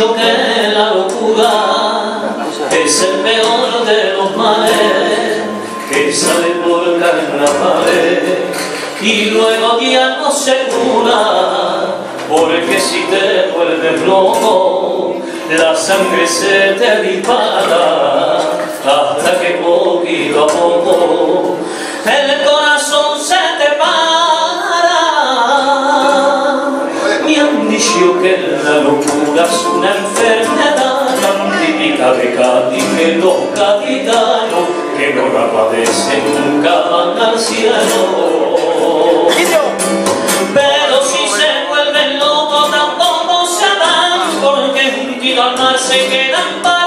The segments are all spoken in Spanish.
dicho que la locura es el peor de los males que sale por pared y luego ya no se cura porque si te vuelves loco la sangre se te dispara hasta que poquito a poco el Cádiz que los gaditanos que no la padecen nunca van al cielo pero si se vuelven locos tampoco se van porque juntitos al mar se quedan para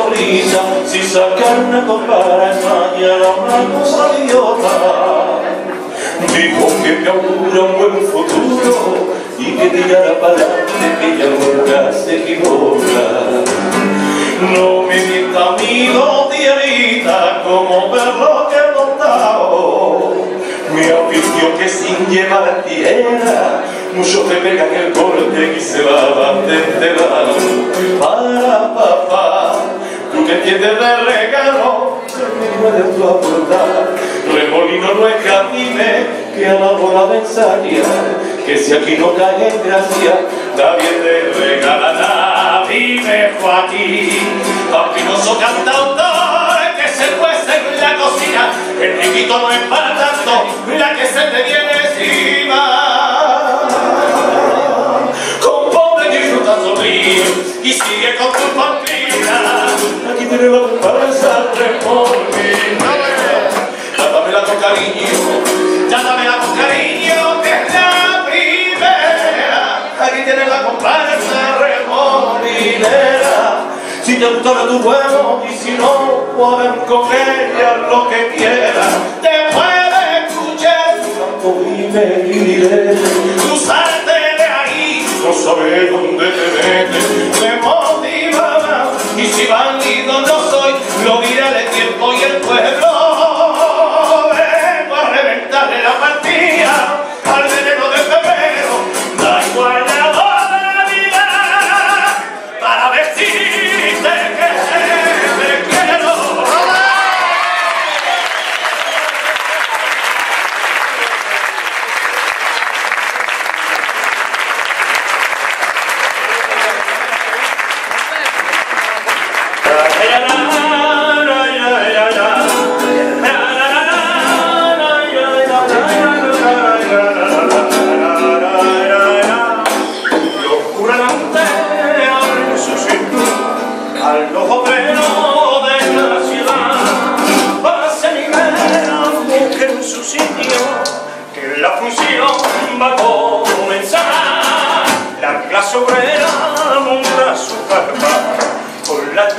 pitorrilla si sacarme a comprar a España era una cosa idiota. Dijo que me augura un buen futuro y que tirara para adelante que ella nunca se equivoca. No me mienta amigo, tierita, como perro que he montado. Me advirtió que sin llevar tierra, mucho te pega en el corte y se va de enterado. Para papá, que tienes de regalo, me puedes tú aportar. Remolino no es camine, que a la bola de ensayar, que si aquí no cae en gracia, nadie te regala nada. Dime Joaquín, aunque no soy cantautor, que se cuece en la cocina, el riquito no es para tanto, la que se te viene encima. Compone y disfruta sonríe y sigue con tu partida. Va para esa remolina. Dámela con cariño, ya dámela con cariño, que es la primera. Aquí tienes la comparsa remolinera. Si te gusta tu pueblo y si no, pueden con ella lo que quieras. Te puede escuchar canto y me diré. Cruzarte de ahí, no sabes dónde te metes.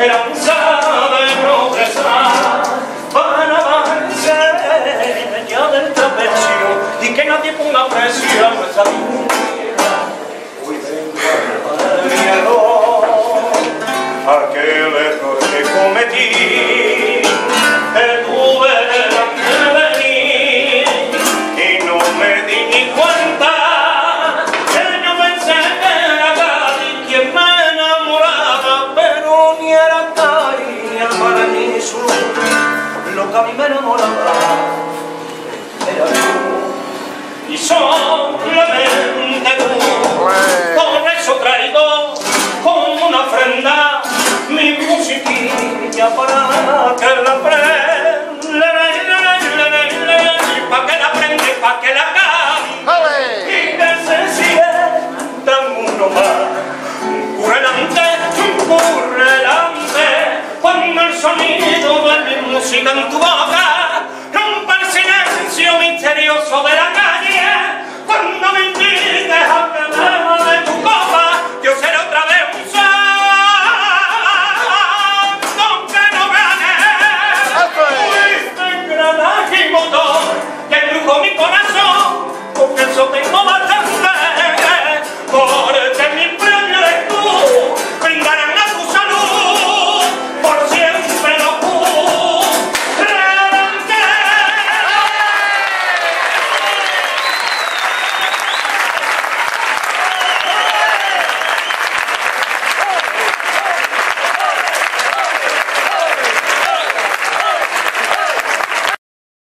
La de progresar. Para avance ya del trapecio y que nadie ponga precio a nuestra vida. Que a mí me enamoraba. Era tú. Y solamente tú, por eso traigo como una ofrenda mi musiquilla para que la prenda, para que la prenda y para que la cante. Y que se sientan uno más. Currelante, currelante, cuando el sonido música en tu boca rompa el silencio misterioso de la